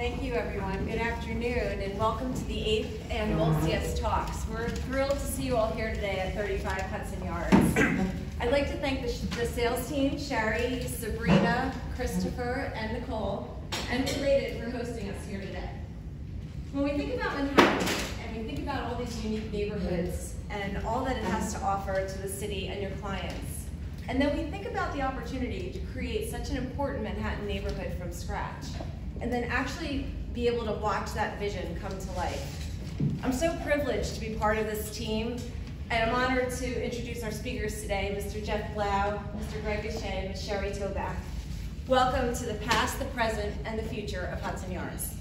Thank you, everyone. Good afternoon, and welcome to the eighth annual CS Talks. We're thrilled to see you all here today at 35 Hudson Yards. I'd like to thank the, the sales team, Sherry, Sabrina, Christopher, and Nicole, and Related for hosting us here today. When we think about Manhattan, and we think about all these unique neighborhoods and all that it has to offer to the city and your clients, and then we think about the opportunity to create such an important Manhattan neighborhood from scratch, and then actually be able to watch that vision come to life. I'm so privileged to be part of this team, and I'm honored to introduce our speakers today, Mr. Jeff Blau, Mr. Greg Gushee, and Ms. Sherry Tobak. Welcome to the past, the present, and the future of Hudson Yards.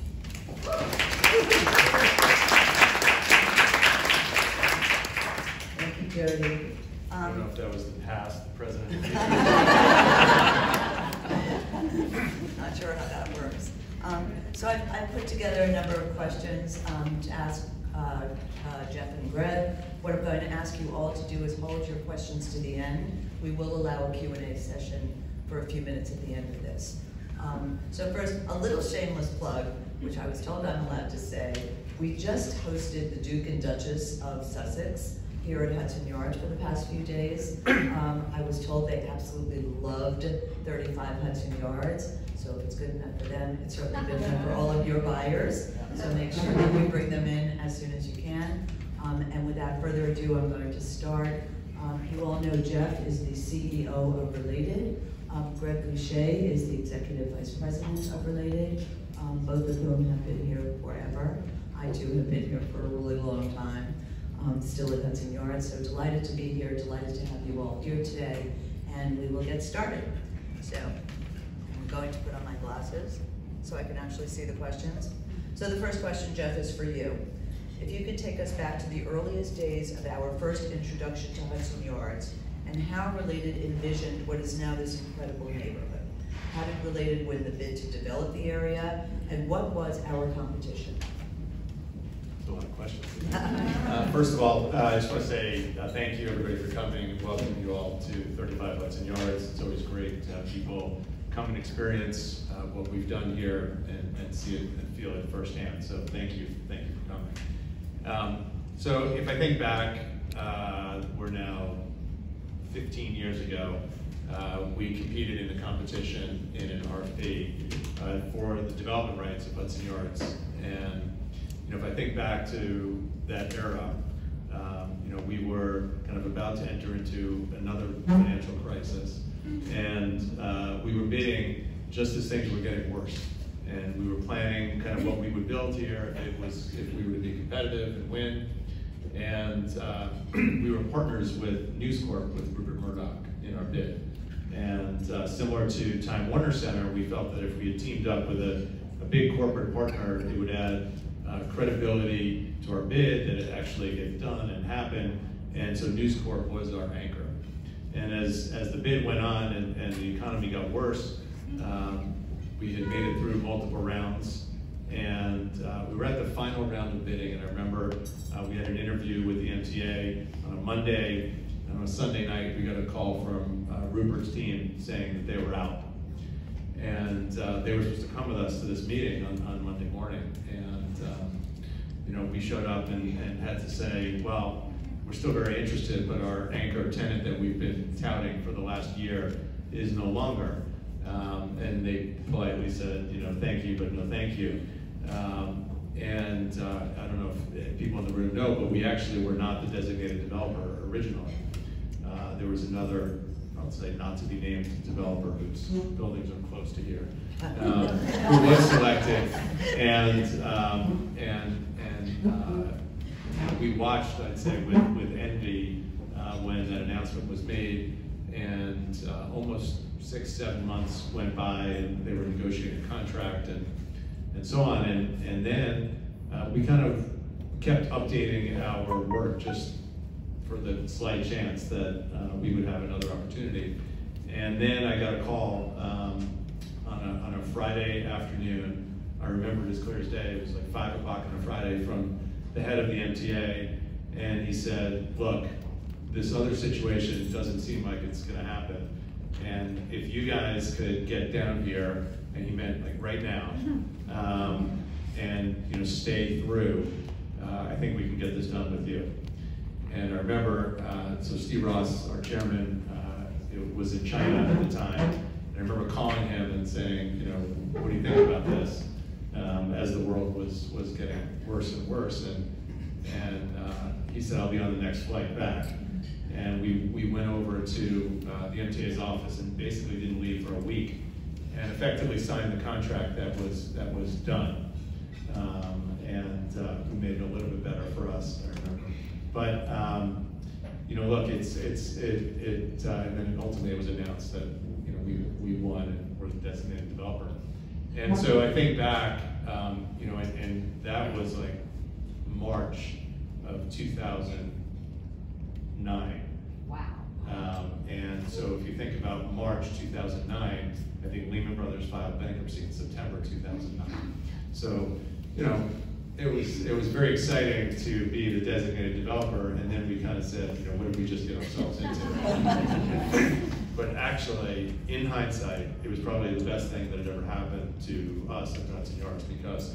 Thank you, Jody. I don't know Um, if that was the past, the present. and the future. Not sure how that works. Um, So I've, I've put together a number of questions um, to ask uh, uh, Jeff and Greg. What I'm going to ask you all to do is hold your questions to the end. We will allow a Q&A session for a few minutes at the end of this. Um, So first, a little shameless plug, which I was told I'm allowed to say. We just hosted the Duke and Duchess of Sussex here at Hudson Yards for the past few days. Um, I was told they absolutely loved 35 Hudson Yards, so if it's good enough for them, it's certainly good enough for all of your buyers. So make sure that you bring them in as soon as you can. Um, and without further ado, I'm going to start. Um, you all know Jeff is the CEO of Related. Um, Greg Gushee is the Executive Vice President of Related, um, both of whom have been here forever. I too have been here for a really long time, um, still at Hudson Yards, so delighted to be here, delighted to have you all here today, and we will get started. So, I'm going to put on my glasses so I can actually see the questions. So the first question, Jeff, is for you. If you could take us back to the earliest days of our first introduction to Hudson Yards and how Related envisioned what is now this incredible neighborhood. How did Related win the bid to develop the area and what was our competition? A lot of questions. First of all, uh, I just want to say uh, thank you, everybody, for coming, and welcome you all to 35 Hudson Yards. It's always great to have people come and experience uh, what we've done here and and see it and feel it firsthand. So thank you, thank you for coming. Um, So if I think back, uh, we're now 15 years ago, uh, we competed in the competition in an RFP uh, for the development rights of Hudson Yards. And, you know, if I think back to that era, um, you know, we were kind of about to enter into another financial crisis. And uh, we were bidding just as things were getting worse. And we were planning kind of what we would build here it was, if we were to be competitive and win. And uh, we were partners with News Corp, with Rupert Murdoch in our bid. And uh, similar to Time Warner Center, we felt that if we had teamed up with a, a big corporate partner, it would add uh, credibility to our bid, that it actually get done and happen. And so News Corp was our anchor. And as, as the bid went on and, and the economy got worse, um, we had made it through multiple rounds. And uh, we were at the final round of bidding, and I remember uh, we had an interview with the MTA on a Monday, and on a Sunday night, we got a call from uh, Rupert's team saying that they were out. And uh, they were supposed to come with us to this meeting on, on Monday morning. And, um, you know, we showed up and, and had to say, well, we're still very interested, but our anchor tenant that we've been touting for the last year is no longer. Um, and they politely said, you know, thank you, but no thank you. Um, and uh, I don't know if people in the room know, but we actually were not the designated developer originally. Uh, there was another, I'll say not to be named developer whose buildings are close to here, who was selected. And, um, and, and uh, we watched, I'd say, with, with envy uh, when that announcement was made. And uh, almost six, seven months went by and they were negotiating a contract and, and so on. And, and then uh, we kind of kept updating our work just for the slight chance that uh, we would have another opportunity. And then I got a call um, on, a, on a Friday afternoon. I remember it as clear as day. It was like five o'clock on a Friday from the head of the MTA. And he said, look, this other situation doesn't seem like it's gonna happen. And if you guys could get down here and he meant like right now. Um, and you know, stay through. Uh, I think we can get this done with you. And I remember, uh, so Steve Ross, our chairman, uh, was in China at the time. I remember calling him and saying, you know, what do you think about this? Um, as the world was was getting worse and worse, and and uh, he said, I'll be on the next flight back. And we, we went over to uh, the MTA's office and basically didn't leave for a week and effectively signed the contract that was, that was done. Um, and uh, made it a little bit better for us, I remember. But, um, you know, look, it's, it's, it, it uh, and then ultimately it was announced that, we, we won and we're the designated developer. And so I think back, um, you know, and, and that was like March of 2009. Wow. Um, and so if you think about March 2009, I think Lehman Brothers filed bankruptcy in September 2009. So, you know, it was it was very exciting to be the designated developer, and then we kind of said, you know, what did we just get ourselves into? but actually, in hindsight, it was probably the best thing that had ever happened to us at Hudson Yards because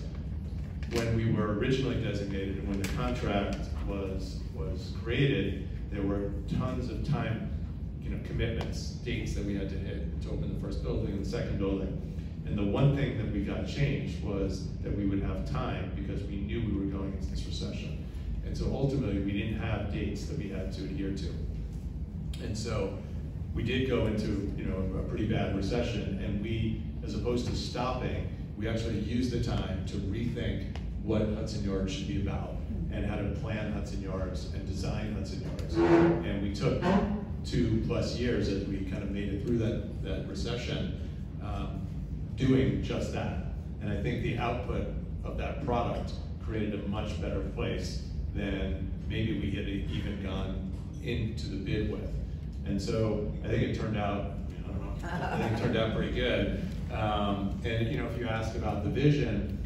when we were originally designated and when the contract was was created, there were tons of time, you know, commitments, dates that we had to hit to open the first building and the second building. And the one thing that we got changed was that we would have time because we knew we were going into this recession. And so ultimately, we didn't have dates that we had to adhere to. And so we did go into you know a pretty bad recession, and we, as opposed to stopping, we actually used the time to rethink what Hudson Yards should be about and how to plan Hudson Yards and design Hudson Yards. And we took two plus years as we kind of made it through that, that recession um, doing just that. And I think the output of that product created a much better place than maybe we had even gone into the bid with. And so I think it turned out, I don't know, I think it turned out pretty good. Um, and you know, if you ask about the vision,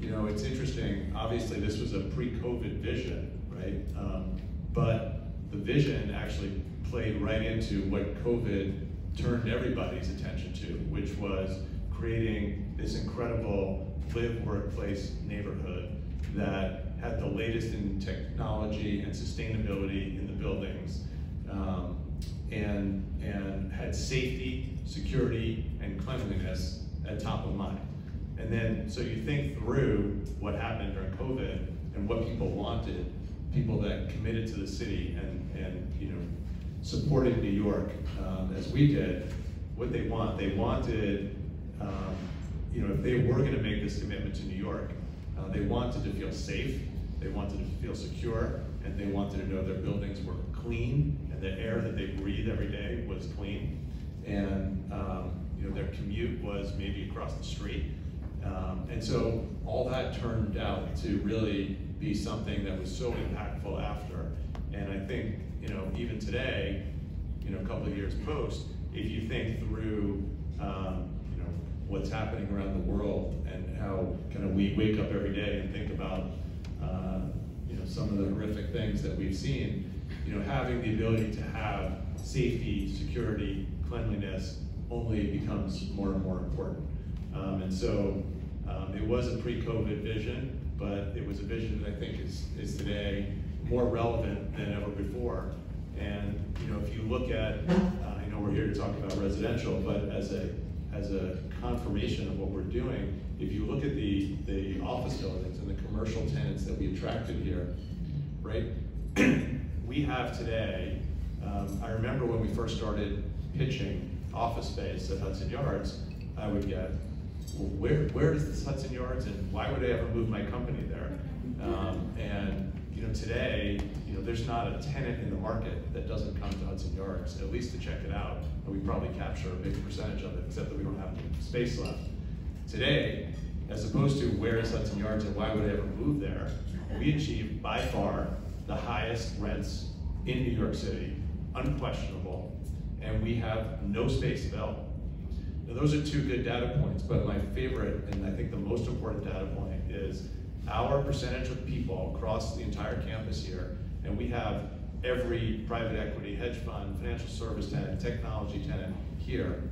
you know, it's interesting. Obviously, this was a pre-COVID vision, right? Um, but the vision actually played right into what COVID turned everybody's attention to, which was creating this incredible live workplace neighborhood that had the latest in technology and sustainability in the buildings um, and, and had safety, security, and cleanliness at top of mind. And then, so you think through what happened during COVID and what people wanted, people that committed to the city and, and you know, supported New York um, as we did, what they want. They wanted, um, you know, if they were going to make this commitment to New York, uh, they wanted to feel safe, they wanted to feel secure, and they wanted to know their buildings were clean the air that they breathe every day was clean. And um, you know, their commute was maybe across the street. Um, and so all that turned out to really be something that was so impactful after. And I think, you know, even today, you know, a couple of years post, if you think through, um, you know, what's happening around the world and how kind of we wake up every day and think about, uh, you know, some of the horrific things that we've seen, you know, having the ability to have safety, security, cleanliness only becomes more and more important. Um, and so um, it was a pre-COVID vision, but it was a vision that I think is, is today more relevant than ever before. And you know, if you look at, uh, I know we're here to talk about residential, but as a as a confirmation of what we're doing, if you look at the the office buildings and the commercial tenants that we attracted here, right? we have today. Um, I remember when we first started pitching office space at Hudson Yards, I would get, well, where, where is this Hudson Yards and why would I ever move my company there? Um, and you know, today, you know, there's not a tenant in the market that doesn't come to Hudson Yards, at least to check it out. And we probably capture a big percentage of it, except that we don't have any space left. Today, as opposed to where is Hudson Yards and why would I ever move there, we achieve by far the highest rents in New York City, unquestionable, and we have no space available. Now, those are two good data points, but my favorite, and I think the most important data point is our percentage of people across the entire campus here, and we have every private equity, hedge fund, financial service tenant, technology tenant here.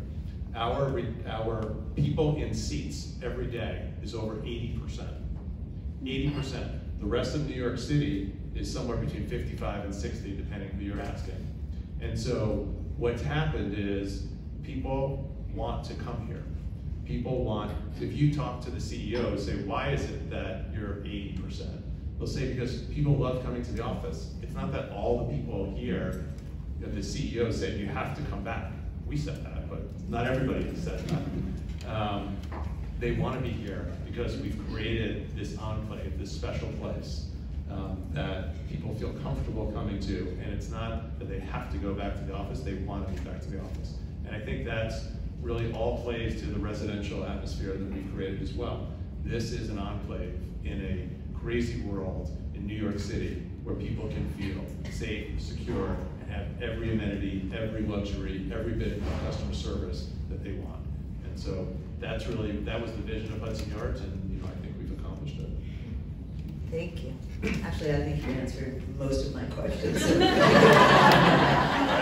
our, our people in seats every day is over eighty percent. Eighty percent. The rest of New York City is somewhere between fifty-five and sixty, depending who you're asking. And so what's happened is people want to come here. People want, if you talk to the CEO, say, why is it that you're eighty percent? They'll say, because people love coming to the office. It's not that all the people here, you know, the CEO said, you have to come back. We said that, but not everybody said that. Um, they want to be here because we've created this enclave, this special place um, that people feel comfortable coming to, and it's not that they have to go back to the office, they want to be back to the office. And I think that's really all plays to the residential atmosphere that we've created as well. This is an enclave in a crazy world in New York City where people can feel safe, secure, and have every amenity, every luxury, every bit of customer service that they want. And so that's really, that was the vision of Hudson Yards, and you know, I think we've accomplished it. Thank you. Actually, I think you answered most of my questions. I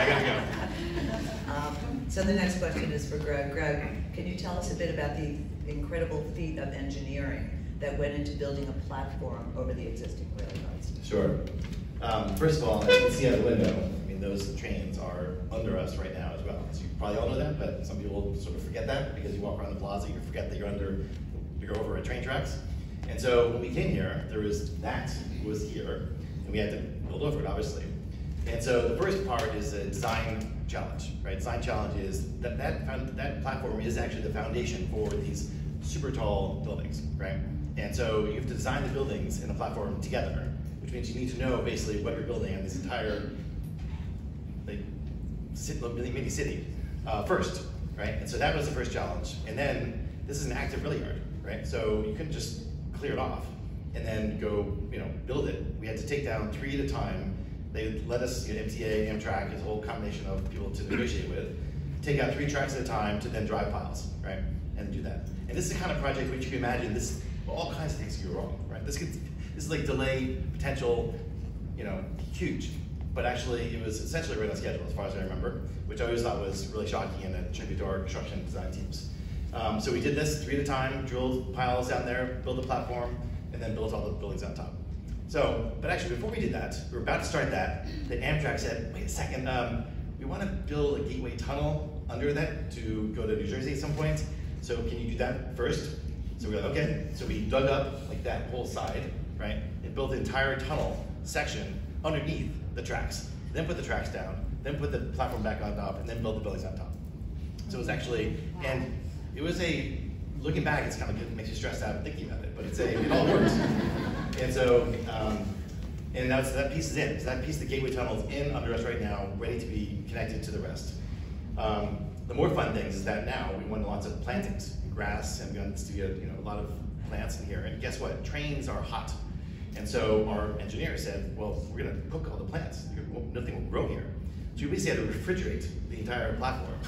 gotta go. Um, So the next question is for Greg. Greg, can you tell us a bit about the incredible feat of engineering that went into building a platform over the existing rail yards? Sure. Um, first of all, as you can see out the window, I mean, those trains are under us right now as well. So you probably all know that, but some people sort of forget that because you walk around the plaza, you forget that you're under, you're over a train tracks. And so when we came here, there was that was here, and we had to build over it, obviously. And so the first part is a design challenge, right? Design challenge is that that, that platform is actually the foundation for these super tall buildings, right? And so you have to design the buildings in a platform together, which means you need to know basically what you're building on this entire like ci- mini, city uh, first, right? And so that was the first challenge. And then this is an active rail yard, right? So you couldn't just clear it off and then go, you know, build it. We had to take down three at a time. They let us, you know, MTA, Amtrak, is a whole combination of people to negotiate with. Take out three tracks at a time to then drive piles, right? And do that. And this is the kind of project which you can imagine this, all kinds of things can go wrong, right? This could, this is like delay potential, you know, huge. But actually, it was essentially right on schedule, as far as I remember, which I always thought was really shocking in the tribute to our construction design teams. Um, so we did this three at a time, drilled piles down there, built the platform, and then built all the buildings on top. So, but actually, before we did that, we were about to start that. The Amtrak said, "Wait a second, um, we want to build a gateway tunnel under that to go to New Jersey at some point. So can you do that first?" So we were like, "Okay." So we dug up like that whole side, right, and built the entire tunnel section underneath the tracks. Then put the tracks down, then put the platform back on top, and then build the buildings on top. So it was actually, and it was a, looking back, it's kind of, it makes you stressed out thinking about it, but it's a, it all works. And so, um, and that's, that piece is in. So that piece, the gateway tunnel is in under us right now, ready to be connected to the rest. Um, the more fun things is that now we want lots of plantings, grass, and we want to get, you know, a lot of plants in here. And guess what? Trains are hot. And so our engineer said, well, we're gonna cook all the plants. Nothing will grow here. So we basically had to refrigerate the entire platform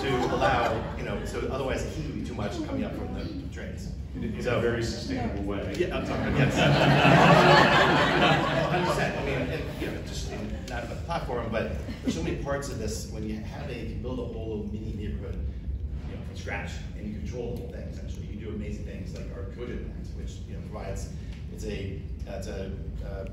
to allow, you know, so otherwise the heat would be too much coming up from the trains. In, in So- a very sustainable way. Yeah, I'm sorry, yes. Hundred percent, I mean, and, you know, just in, not a platform, but there's so many parts of this, when you have a, you can build a whole little mini neighborhood, you know, from scratch, and you control the whole thing essentially. You do amazing things like our cogen plant, which, you know, provides, it's a, it's a, uh,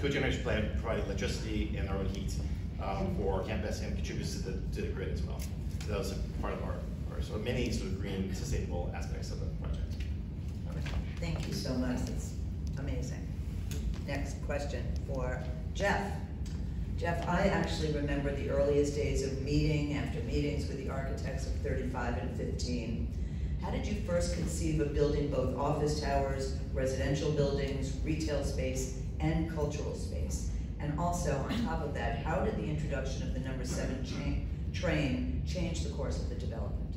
cogeneration plant providing electricity and our own heat, um, for our campus and contributes to the, to the grid as well. So that was a part of our, our sort of many sort of green, sustainable aspects of the project. Thank you so much, that's amazing. Next question for Jeff. Jeff, I actually remember the earliest days of meeting after meetings with the architects of thirty-five and fifteen. How did you first conceive of building both office towers, residential buildings, retail space, and cultural space? And also, on top of that, how did the introduction of the number seven train change the course of the development?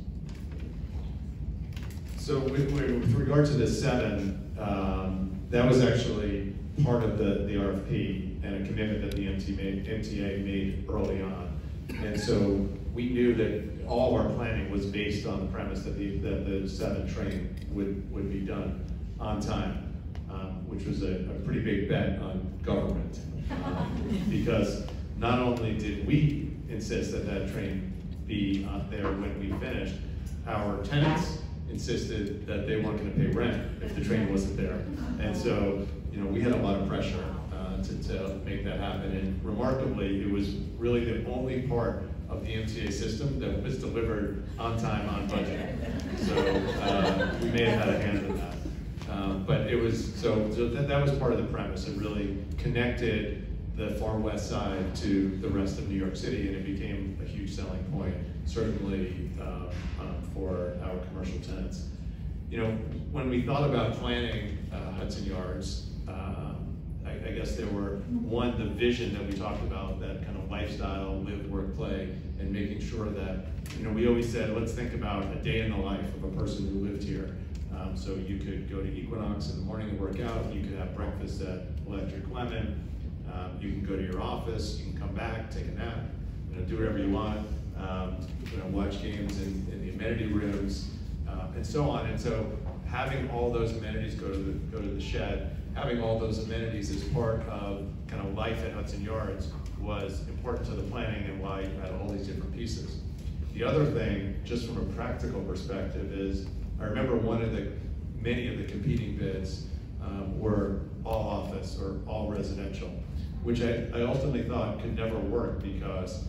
So with, with regard to the seven, um, that was actually part of the, the RFP and a commitment that the MT made, MTA made early on. And so we knew that all our planning was based on the premise that the, that the seven train would, would be done on time, um, which was a, a pretty big bet on government. Um, Because not only did we insist that that train be uh, there when we finished. Our tenants insisted that they weren't gonna pay rent if the train wasn't there. And so, you know, we had a lot of pressure uh, to, to make that happen. And remarkably, it was really the only part of the MTA system that was delivered on time, on budget. So uh, we may have had a hand in that. Um, but it was, so, so that, that was part of the premise. It really connected the far west side to the rest of New York City, and it became a huge selling point, certainly um, um, for our commercial tenants. You know, when we thought about planning uh, Hudson Yards, I, guess there were, one, the vision that we talked about, that kind of lifestyle, live, work, play, and making sure that, you know, we always said, let's think about a day in the life of a person who lived here. Um, so you could go to Equinox in the morning and work out, you could have breakfast at Electric Lemon, um, you can go to your office, you can come back, take a nap, you know, do whatever you want, um, you know, watch games in, in the amenity rooms, uh, and so on. And so having all those amenities go to the, go to the shed, having all those amenities as part of kind of life at Hudson Yards was important to the planning and why you had all these different pieces. The other thing, just from a practical perspective, is I remember one of the, many of the competing bids um, were all office or all residential, which I, I ultimately thought could never work because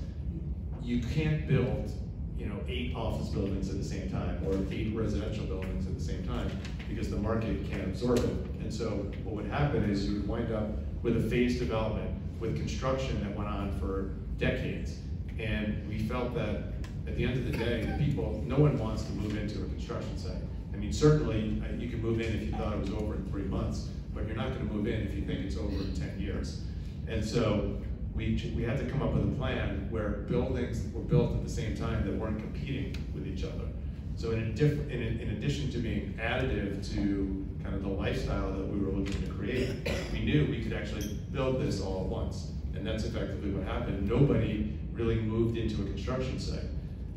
you can't build, you know, eight office buildings at the same time or eight residential buildings at the same time because the market can't absorb it. And so what would happen is you would wind up with a phased development with construction that went on for decades. And we felt that at the end of the day, the people, no one wants to move into a construction site. I mean, certainly uh, you can move in if you thought it was over in three months, but you're not going to move in if you think it's over in 10 years. And so we, we had to come up with a plan where buildings were built at the same time that weren't competing with each other. So in, in, in addition to being additive to kind of the lifestyle that we were looking to create, we knew we could actually build this all at once. And that's effectively what happened. Nobody really moved into a construction site.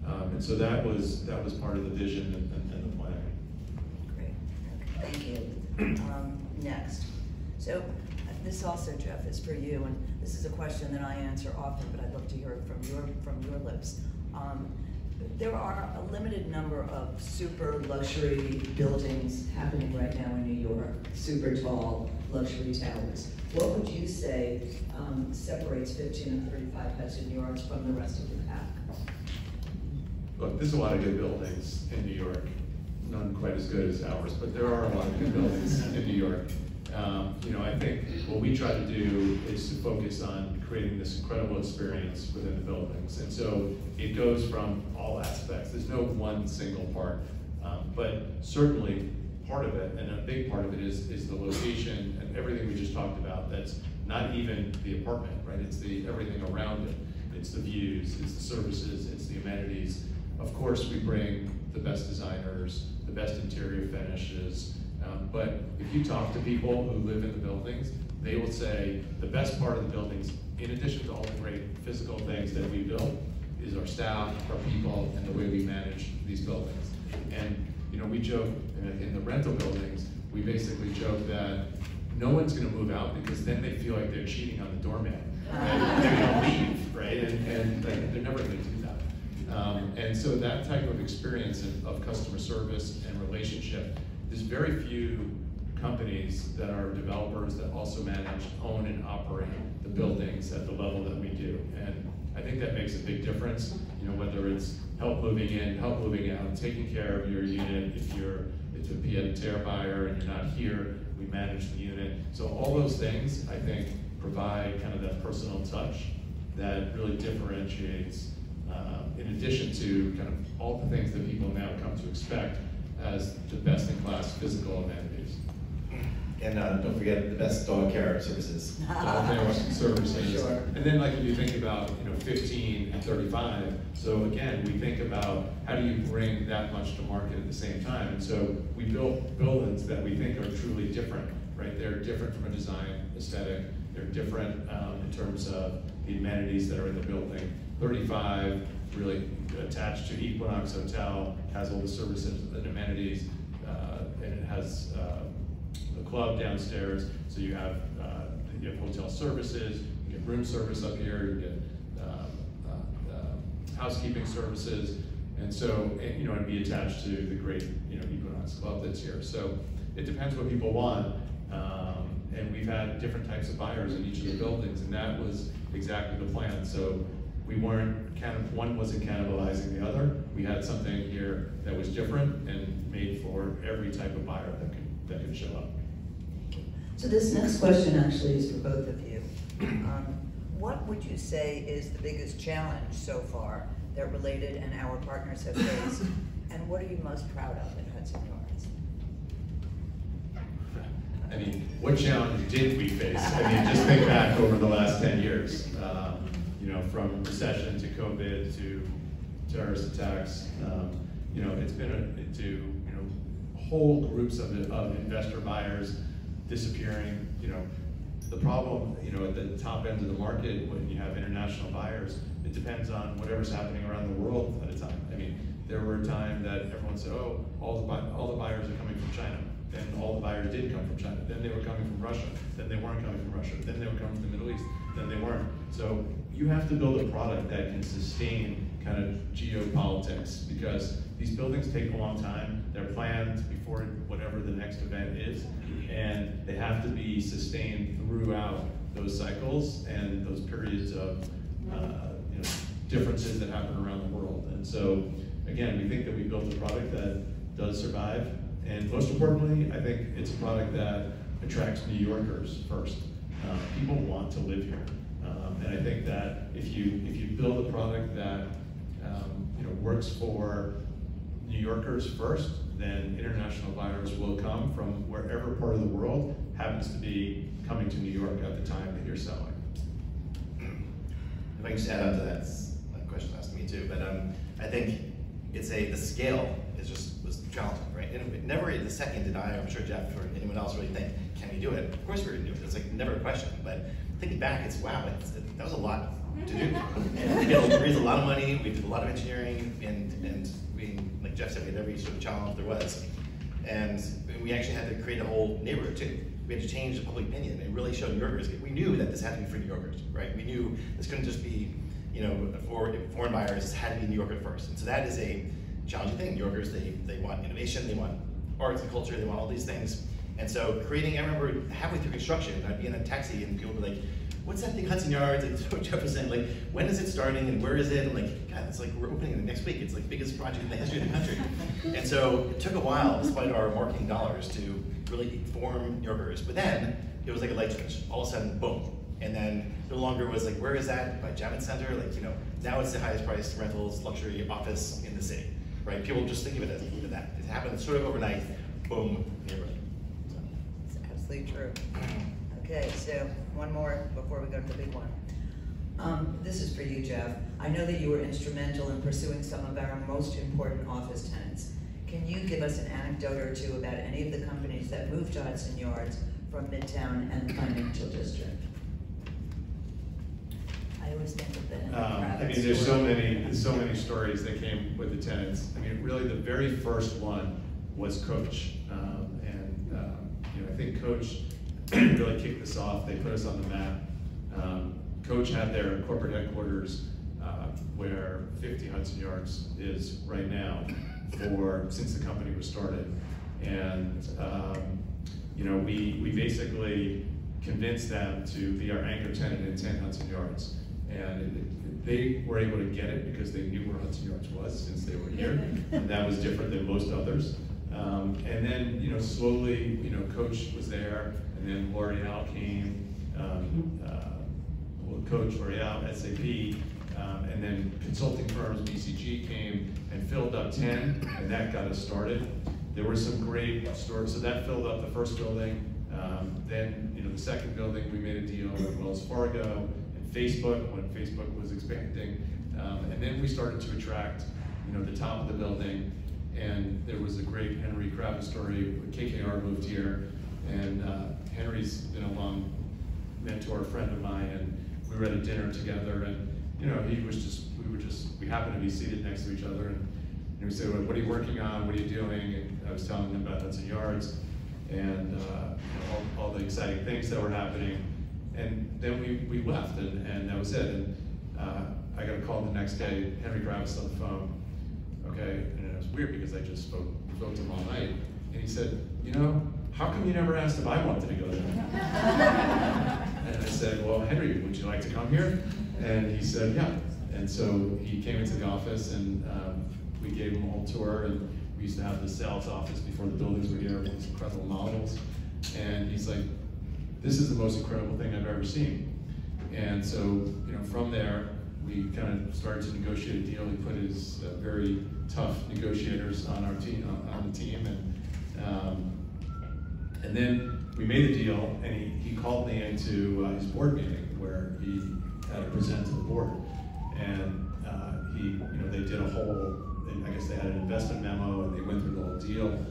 Um, and so that was, that was part of the vision and, and, and the plan. Great, thank you. Um, Next, so uh, this also, Jeff, is for you, and this is a question that I answer often, but I'd love to hear it from your, from your lips. Um, There are a limited number of super luxury buildings happening right now in New York, super tall luxury towers. What would you say um, separates 15 and 35 Hudson Yards from the rest of the pack? Look, there's a lot of good buildings in New York, none quite as good as ours, but there are a lot of good buildings in New York. Um, you know, I think what we try to do is to focus on creating this incredible experience within the buildings. And so it goes from all aspects. There's no one single part. Um, but certainly part of it, and a big part of it is, is the location and everything we just talked about. That's not even the apartment, right? It's the everything around it. It's the views, it's the services, it's the amenities. Of course, we bring the best designers, the best interior finishes, um, but if you talk to people who live in the buildings, they will say the best part of the buildings, in addition to all the great physical things that we build, is our staff, our people, and the way we manage these buildings. And you know, we joke in, in the rental buildings, we basically joke that no one's going to move out because then they feel like they're cheating on the doorman. And they're going to leave, right? And, and like, they're never going to do that. Um, and so that type of experience of, of customer service and relationship, there's very few companies that are developers that also manage, own, and operate the buildings at the level that we do. And I think that makes a big difference. You know, whether it's help moving in, help moving out, taking care of your unit. If you're it's a pied a terre buyer and you're not here, we manage the unit. So all those things, I think, provide kind of that personal touch that really differentiates, uh, in addition to kind of all the things that people now come to expect as the best-in-class physical amenities. And uh, don't forget the best dog care services. Dog care services. Sure. And then like if you think about, you know, 15 and 35, so again, we think about how do you bring that much to market at the same time? And so we built buildings that we think are truly different, right? They're different from a design aesthetic. They're different um, in terms of the amenities that are in the building. 35 really attached to Equinox Hotel, has all the services and amenities, uh, and it has uh, the club downstairs, so you have, uh, you have hotel services, you get room service up here, you get um, uh, uh, housekeeping services, and so, and, you know, and be attached to the great, you know, Equinox Club that's here. So it depends what people want. Um, and we've had different types of buyers in each of the buildings, and that was exactly the plan. So we weren't, canni- one wasn't cannibalizing the other. We had something here that was different and made for every type of buyer that could, that could show up. So this next question actually is for both of you. Um, What would you say is the biggest challenge so far that Related and our partners have faced? And what are you most proud of at Hudson Yards? I mean, what challenge did we face? I mean, just think back over the last ten years. Um, You know, from recession to COVID to terrorist attacks. Um, You know, it's been a, to, you know, whole groups of, of investor buyers disappearing, you know. The problem, you know, at the top end of the market, when you have international buyers, it depends on whatever's happening around the world at a time. I mean, there were a time that everyone said, oh, all the, all the buyers are coming from China. Then all the buyers did come from China. Then they were coming from Russia. Then they weren't coming from Russia. Then they were coming from the Middle East. Then they weren't. So you have to build a product that can sustain kind of geopolitics because these buildings take a long time. They're planned before whatever the next event is, and they have to be sustained throughout those cycles and those periods of uh, you know, differences that happen around the world. And so, again, we think that we built a product that does survive, and most importantly, I think it's a product that attracts New Yorkers first. Uh, people want to live here, um, and I think that if you if you build a product that um, you know works for New Yorkers first, then international buyers will come from wherever part of the world happens to be coming to New York at the time that you're selling. If I can just add on to that, a question asked me too, but um, I think it's a, the scale is just, was challenging, right? And never the second did I, I'm sure Jeff or anyone else really think, can we do it? Of course we're gonna do it, it's like never a question, but thinking back, it's wow, it's, it, that was a lot to do. And we had to raise a lot of money, we did a lot of engineering, and, and we, like Jeff said, we had every sort of challenge there was. And we actually had to create a whole neighborhood too. We had to change the public opinion and really show New Yorkers. We knew that this had to be for New Yorkers, right? We knew this couldn't just be, you know, for foreign buyers. This had to be New Yorker first. And so that is a challenging thing. New Yorkers, they, they want innovation, they want arts and culture, they want all these things. And so creating, I remember halfway through construction, I'd be in a taxi and people would be like, what's that thing Hudson Yards? And so Jeff was saying, like, when is it starting and where is it? And like, God, it's like we're opening it next week. It's like the biggest project in the history of the country. and so it took a while, despite our marketing dollars, to really inform New Yorkers. But then it was like a light switch. All of a sudden, boom. And then no longer was like, where is that? By Javits Center? Like, you know, now it's the highest priced rentals, luxury office in the city, right? People just think of it as that. It happened sort of overnight, boom, neighborhood. So. It's absolutely true. Okay, so one more before we go to the big one. Um, this is for you, Jeff. I know that you were instrumental in pursuing some of our most important office tenants. Can you give us an anecdote or two about any of the companies that moved to Hudson Yards from Midtown and the financial district? I always think of the Um, I mean, there's so many, there's so many stories that came with the tenants. I mean, really, the very first one was Coach. Um, and, um, you know, I think Coach really kicked this off. They put us on the map. Um, Coach had their corporate headquarters uh, where 50 Hudson Yards is right now for, since the company was started. And, um, you know, we, we basically convinced them to be our anchor tenant in 10 Hudson Yards. And it- they were able to get it because they knew where Hudson Yards was since they were here. And that was different than most others. Um, and then, you know, slowly, you know, Coach was there, and then L'Oreal came, um, uh, well, Coach, L'Oreal, SAP, um, and then consulting firms, BCG came and filled up 10, and that got us started. There were some great stores, so that filled up the first building. Um, then, you know, the second building, we made a deal with Wells Fargo and Facebook when Facebook was expanding. Um, and then we started to attract, you know, the top of the building. And there was a great Henry Kravis story. KKR moved here, and uh, Henry's been a long mentor, friend of mine, and we were at a dinner together. And you know, he was just, we were just, we happened to be seated next to each other, and, and we said, "What are you working on? What are you doing?" And I was telling him about Hudson Yards, and uh, you know, all, all the exciting things that were happening. And then we, we left, and, and that was it. And uh, I got a call the next day, Henry Kravis on the phone, okay? And it was weird because I just spoke, spoke to him all night. And he said, you know, how come you never asked if I wanted to go there? and I said, well, Henry, would you like to come here? And he said, yeah. And so he came into the office and um, we gave him a whole tour and we used to have the sales office before the buildings were here with these incredible models. And he's like, this is the most incredible thing I've ever seen. And so, you know, from there, we kind of started to negotiate a deal. He put his uh, very tough negotiators on our team, on, on the team, and um, and then we made the deal, and he, he called me into uh, his board meeting where he had to present to the board, and uh, he, you know, they did a whole, I guess they had an investment memo, and they went through the whole deal,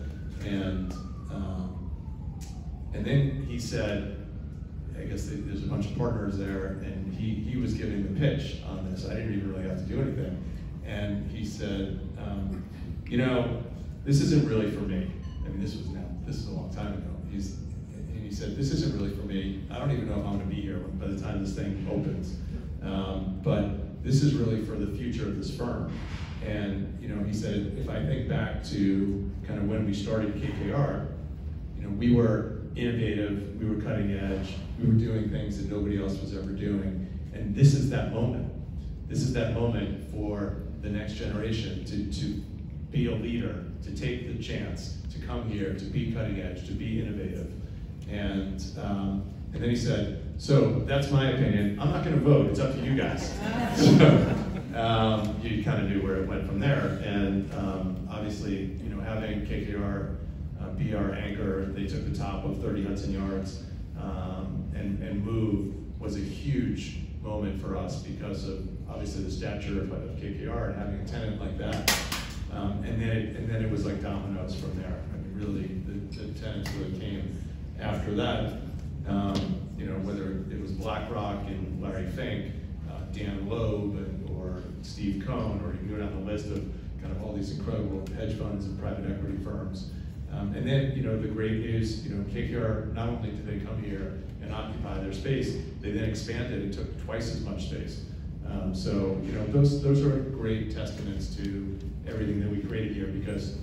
and um, and then he said, I guess they, there's a bunch of partners there, and he, he was giving the pitch on this. I didn't even really have to do anything. And he said, um, you know, this isn't really for me. I mean, this was now, this is a long time ago. He's, and he said, this isn't really for me. I don't even know if I'm to be here by the time this thing opens. Um, but this is really for the future of this firm. And you know, he said, if I think back to kind of when we started KKR, you know, we were innovative, we were cutting edge, we were doing things that nobody else was ever doing. And this is that moment. This is that moment for the next generation to, to be a leader, to take the chance, to come here, to be cutting edge, to be innovative. And, um, and then he said, so that's my opinion. I'm not going to vote. It's up to you guys. so, um, you kind of knew where it went from there. And um, obviously, you know, having KKR uh, be our anchor, they took the top of 30 Hudson Yards um, and, and move was a huge moment for us because of obviously the stature of, of KKR and having a tenant like that. Um, and then it, and then it was like dominoes from there. I mean, really, the, the tenants really came after that. Um, you know, whether it was BlackRock and Larry Fink, uh, Dan Loeb, and, or Steve Cohen, or you can go down the list of kind of all these incredible hedge funds and private equity firms. Um, and then, you know, the great news, you know, KKR, not only did they come here and occupy their space, they then expanded and took twice as much space. Um, so, you know, those, those are great testaments to everything that we created here because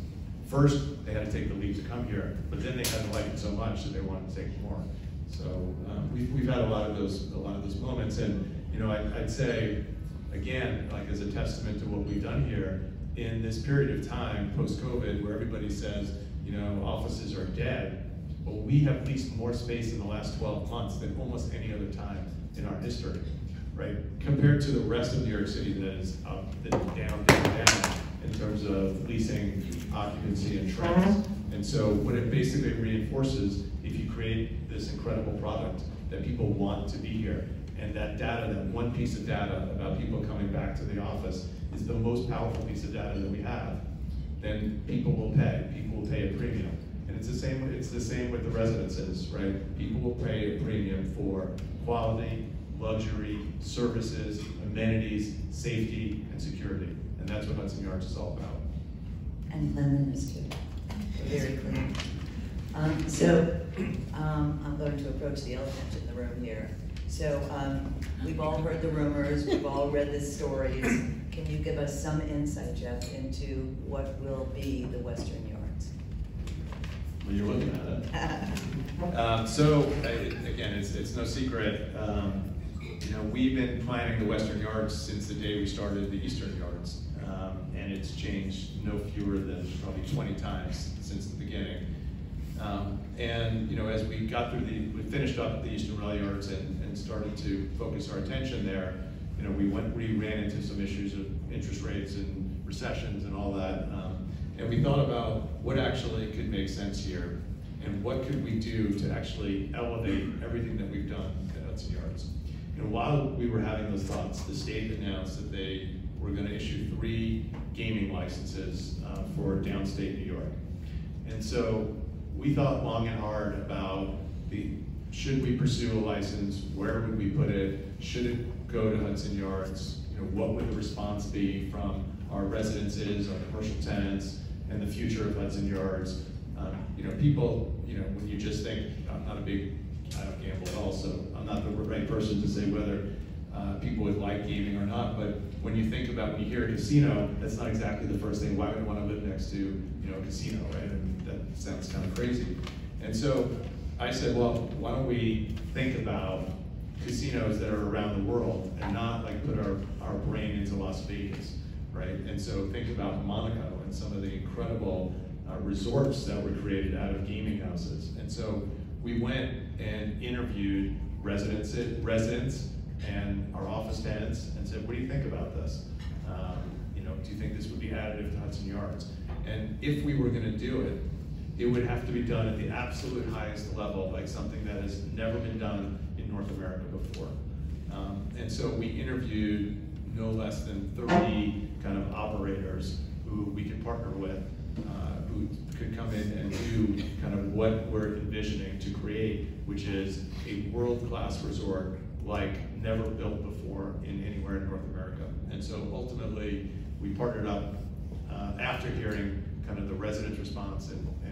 first they had to take the leap to come here, but then they had to like it so much that they wanted to take more. So um, we've, we've had a lot of those a lot of those moments, and you know, I, I'd say again, like as a testament to what we've done here in this period of time post-COVID, where everybody says, you know, offices are dead. but we have leased more space in the last 12 months than almost any other time in our history, right? Compared to the rest of New York City that is up, down, down, down in terms of leasing, occupancy, and trends. Uh-huh. And so what it basically reinforces, if you create this incredible product, that people want to be here. And that data, that one piece of data about people coming back to the office is the most powerful piece of data that we have. Then people will pay. People will pay a premium. And it's the same. It's the same with the residences, right? People will pay a premium for quality, luxury, services, amenities, safety, and security. And that's what Hudson Yards is all about. And cleanliness too. Very clean. Um, so, um, I'm going to approach the elephant in the room here. So, um, we've all heard the rumors, we've all read the stories. Can you give us some insight, Jeff, into what will be the Western Yards? Well, you're looking at it. Um, so, I- again, it's, it's no secret, um, you know, we've been planning the Western Yards since the day we started the Eastern Yards. Um, and it's changed no fewer than probably twenty times since the beginning. Um, and, you know, as we got through the, we finished up the Eastern Rail Yards and, and started to focus our attention there, you know, we went, we ran into some issues of interest rates and recessions and all that. Um, and we thought about what actually could make sense here and what could we do to actually elevate everything that we've done at Hudson Yards. And while we were having those thoughts, the state announced that they were going to issue three gaming licenses uh, for downstate New York. And so we thought long and hard about the should we pursue a license? Where would we put it? Should it go to Hudson Yards? You know, what would the response be from our residences, our commercial tenants, and the future of Hudson Yards? Um, you know, people, you know, when you just think, I'm not a big, I don't gamble at all, so I'm not the right person to say whether uh, people would like gaming or not. but when you think about, when you hear a casino, that's not exactly the first thing, why would I wanna live next to, you know, a casino, right? And that sounds kind of crazy. And so I said, well, why don't we think about casinos that are around the world and not like put our, our brain into Las Vegas, right? And so think about Monaco and some of the incredible uh, resorts that were created out of gaming houses. And so we went and interviewed residents, residents and our office tenants and said, what do you think about this? Um, you know, do you think this would be additive to Hudson Yards? And if we were gonna do it, it would have to be done at the absolute highest level, like something that has never been done in North America before. Um, and so we interviewed no less than 30 kind of operators who we could partner with, uh, who could come in and do kind of what we're envisioning to create, which is a world-class resort like never built before in anywhere in North America. And so ultimately, we partnered up uh, after hearing kind of the resident response and, and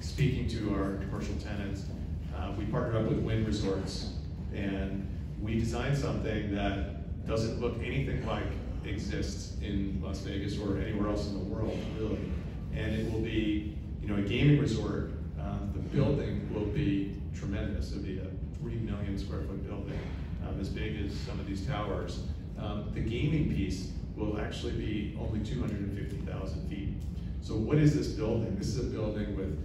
speaking to our commercial tenants, uh, we partnered up with Wynn Resorts and we designed something that doesn't look anything like exists in Las Vegas or anywhere else in the world, really. And it will be, you know, a gaming resort. Um, the building will be tremendous. It'll be a three million square foot building, um, as big as some of these towers. Um, the gaming piece will actually be only 250,000 feet. So what is this building? This is a building with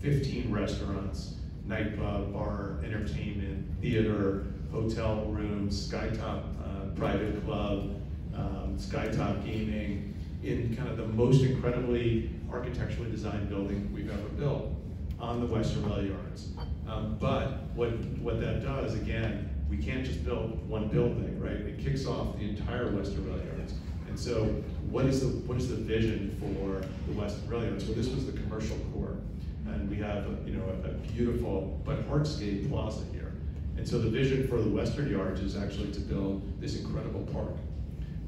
15 restaurants, nightclub, bar, entertainment, theater, hotel rooms, skytop uh, private club, um, skytop gaming, in kind of the most incredibly architecturally designed building we've ever built on the Western Rail Yards. Um, but what, what that does, again, we can't just build one building, right? It kicks off the entire Western Rail Yards. And so what is the, what is the vision for the Western Rail Yards? So this was the commercial core. And we have, you know, a, a beautiful but hardscape plaza here. And so the vision for the Western Yards is actually to build this incredible park.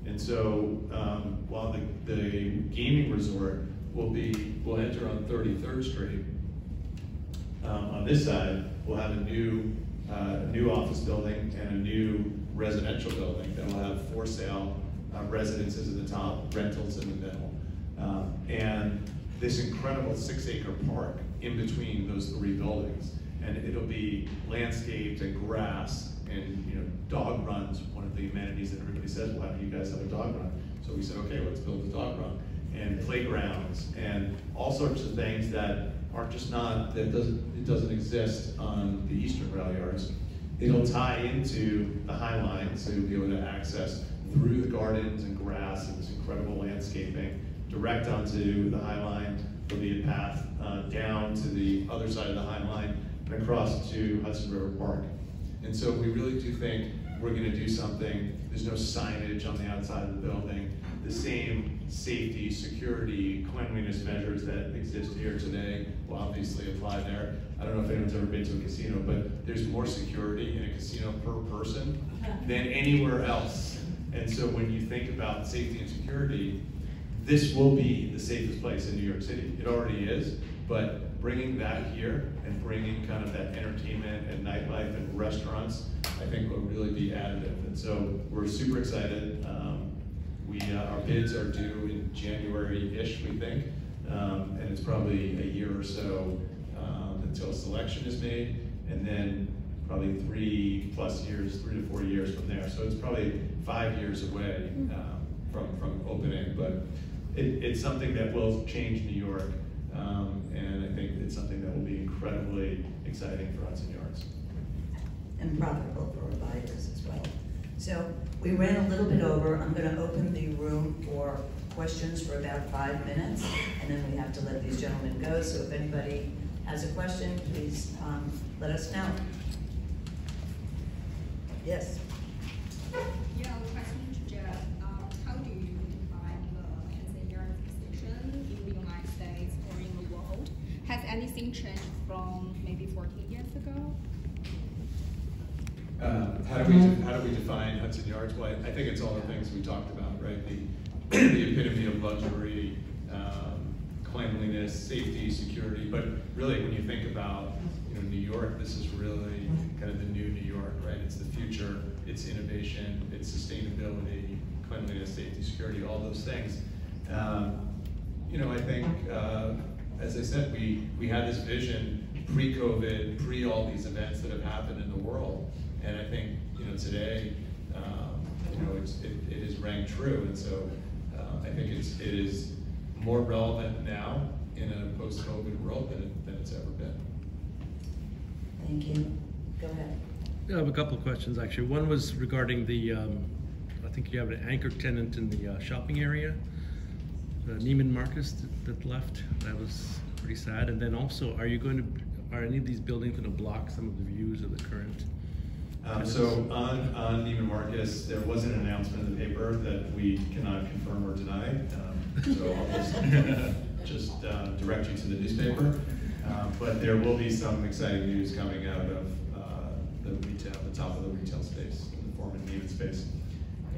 And so um, while the, the gaming resort will be, will enter on 33rd Street, um, on this side, we'll have a new, uh, new office building and a new residential building that will have for sale uh, residences at the top, rentals in the middle. Um, and this incredible six acre park in between those three buildings. And it'll be landscaped and grass and you know dog runs, one of the amenities that everybody says, well, how do you guys have a dog run? So we said, okay, let's build a dog run. And playgrounds and all sorts of things that are just not, that doesn't, it doesn't exist on the Eastern Rail Yards. It'll tie into the High Line, so you'll be able to access through the gardens and grass and this incredible landscaping, direct onto the High Line. There'll be a path uh, down to the other side of the High Line and across to Hudson River Park. And so we really do think we're going to do something. There's no signage on the outside of the building. The same safety, security, cleanliness measures that exist here today will obviously apply there. I don't know if anyone's ever been to a casino, but there's more security in a casino per person than anywhere else. And so when you think about safety and security, this will be the safest place in New York City. It already is, but bringing that here and bringing kind of that entertainment and nightlife and restaurants, I think will really be additive. And so we're super excited. Um, we, uh, our bids are due in January-ish, we think, um, and it's probably a year or so um, until selection is made, and then probably three plus years, three to four years from there. So it's probably five years away um, from, from opening, but it, it's something that will change New York, um, and I think it's something that will be incredibly exciting for Hudson Yards. And profitable for providers as well. So we ran a little bit over. I'm going to open the room for questions for about five minutes, and then we have to let these gentlemen go. So if anybody has a question, please um, let us know. Yes. Yeah, question to Jeff. Um, how do you define the Hudson Yards position in the United States or in the world? Has anything changed from maybe 14 years ago? Uh, how do we de- how do we define Hudson Yards? Well, I, think it's all the things we talked about, right? The the epitome of luxury, um, cleanliness, safety, security. But really, when you think about you know New York, this is really kind of the new New York, right? It's the future, it's innovation, it's sustainability, cleanliness, safety, security, all those things. Um, you know, I think, uh, as I said, we, we had this vision pre-COVID, pre all these events that have happened in the world. And I think, you know, today, um, you know, it's, it, it is rang true. And so uh, I think it's, it is more relevant now in a post-COVID world than, it, than it's ever been. Thank you. Go ahead. I have a couple of questions, actually. One was regarding the, um, I think you have an anchor tenant in the uh, shopping area, uh, Neiman Marcus that, that left. That was pretty sad. And then also, are you going to, are any of these buildings going to block some of the views of the current? Um, so on, on Neiman Marcus, there was an announcement in the paper that we cannot confirm or deny. Um, so I'll just, just uh, direct you to the newspaper. Um, but there will be some exciting news coming out of uh, the retail, the top of the retail space, the former Neiman space.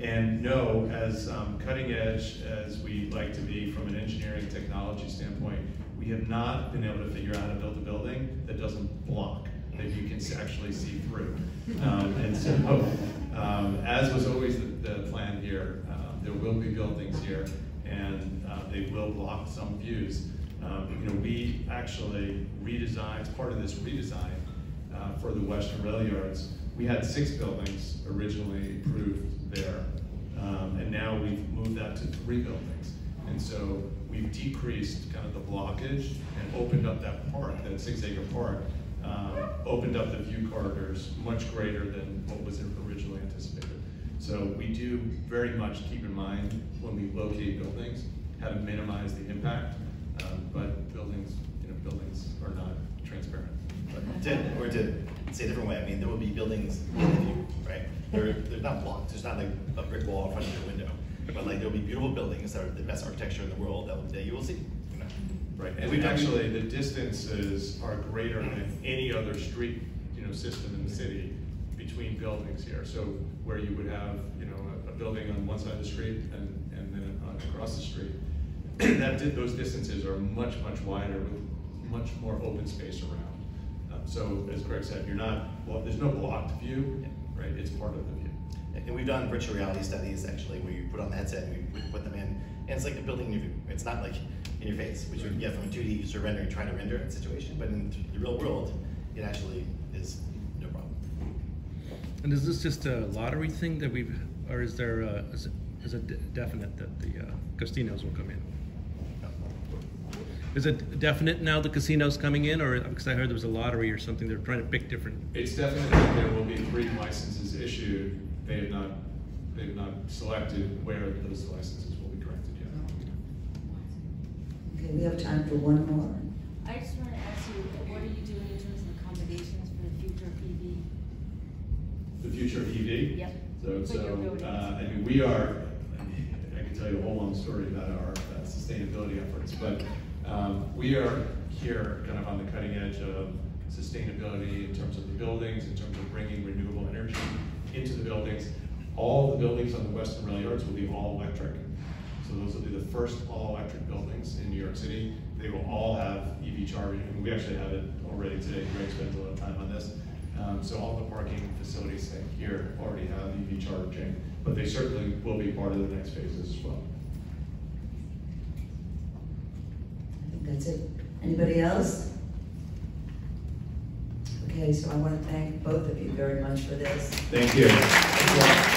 And no, as um, cutting edge as we like to be from an engineering technology standpoint, we have not been able to figure out how to build a building that doesn't block that you can actually see through. Um, and so, um, as was always the, the plan here, um, there will be buildings here, and uh, they will block some views. Um, you know, we actually redesigned, part of this redesign uh, for the Western Rail Yards, we had six buildings originally approved there, um, and now we've moved that to three buildings. And so we've decreased kind of the blockage and opened up that park, that six acre park, um, opened up the view corridors much greater than what was originally anticipated. So we do very much keep in mind when we locate buildings, how to minimize the impact, um, but buildings, you know, buildings are not transparent. But to, or to say a different way, I mean, there will be buildings in the view, right? They're, they're not blocked, there's not like a brick wall in front of your window. But like, there'll be beautiful buildings that are the best architecture in the world that, that you will see? Right, We've and done- actually, the distances are greater than any other street, you know, system in the city between buildings here. So where you would have, you know, a, a building on one side of the street and, and then on- across the street, that did, those distances are much, much wider with much more open space around. Um, so as Greg said, you're not, well, there's no blocked view, right? It's part of the view. And we've done virtual reality studies actually, where you put on the headset and we, we put them in, and it's like a building in view. It's not like in your face, which you can get from a 2D user rendering, trying to render a situation, but in the real world, it actually is no problem. And is this just a lottery thing that we've, or is there, uh, is it, is it definite that the uh, casinos will come in? Is it definite now the casinos coming in, or because I heard there was a lottery or something? They're trying to pick different. It's definite that there will be three licenses issued. They have not, they have not selected where those licenses will be granted yet. Okay, we have time for one more. I just want to ask you, what are you doing in terms of accommodations for the future of EV? The future of EV? Yep. So, so, uh, I mean, we are, I can tell you a whole long story about our uh, sustainability efforts, but, um, we are here kind of on the cutting edge of sustainability in terms of the buildings, in terms of bringing renewable energy into the buildings. All the buildings on the Western Rail Yards will be all electric. So those will be the first all-electric buildings in New York City. They will all have EV charging, and we actually have it already today. Greg spent a lot of time on this. Um, so all the parking facilities here already have EV charging, but they certainly will be part of the next phases as well. I think that's it. Anybody else? Okay, so I want to thank both of you very much for this. Thank you. We will